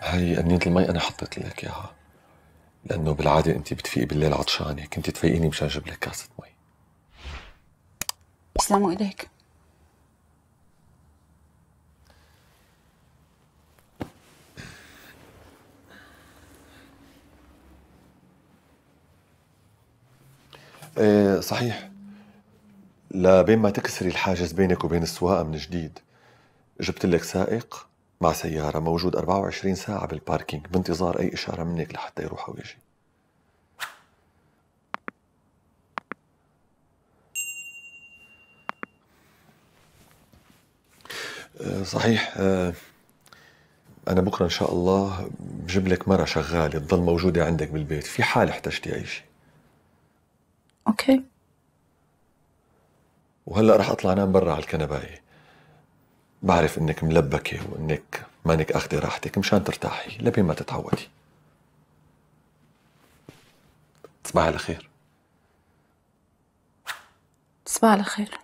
هاي قنينة المي أنا حطيت لك إياها. لأنه بالعادة أنت بتفيقي بالليل عطشانة كنت تفيقيني مشان أجيب لك كاسة مي. يسلموا ايديك إيه صحيح. لبين ما تكسري الحاجز بينك وبين السواقة من جديد جبت لك سائق؟ مع سيارة موجود 24 ساعة بال parking بانتظار أي إشارة منك لحتى يروح ويجي أه، صحيح أه، أنا بكرة إن شاء الله بجيب لك مرة شغالة تضل موجودة عندك بالبيت في حال احتجتي أي شيء. okay. وهلأ رح أطلع انام برا على الكنباية. بعرف إنك ملبكة وإنك مانك أخذة راحتك مشان ترتاحي لبين ما تتعودي. تصبحي على خير. تصبح على خير.